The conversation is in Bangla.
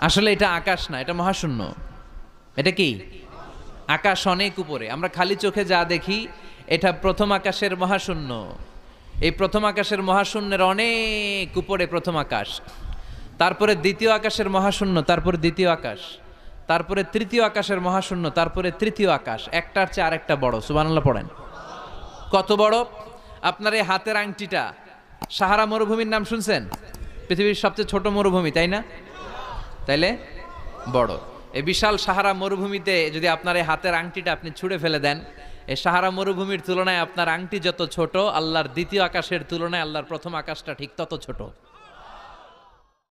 আসলে এটা আকাশ না, এটা মহাশূন্য। এটা কি? আকাশ অনেক উপরে। আমরা খালি চোখে যা দেখি, এটা প্রথম আকাশের মহাশূন্য। এই প্রথম আকাশের মহাশূন্যের অনেক উপরে প্রথম আকাশ। তারপরে দ্বিতীয় আকাশের মহাশূন্য, তারপরে দ্বিতীয় আকাশ। তারপরে তৃতীয় আকাশের মহাশূন্য, তারপরে তৃতীয় আকাশ। একটার চেয়ে আরেকটা বড়, সুবহানাল্লাহ পড়েন। কত বড়? আপনার এই হাতের আংটিটা। সাহারা মরুভূমির নাম শুনছেন? পৃথিবীর সবচেয়ে ছোট মরুভূমি, তাই না? তাইলে বড়। এই বিশাল সাহারা মরুভূমিতে যদি আপনার এই হাতের আংটিটা আপনি ছুঁড়ে ফেলে দেন, এই সাহারা মরুভূমির তুলনায় আপনার আংটি যত ছোট, আল্লাহর দ্বিতীয় আকাশের তুলনায় আল্লাহর প্রথম আকাশটা ঠিক তত ছোট।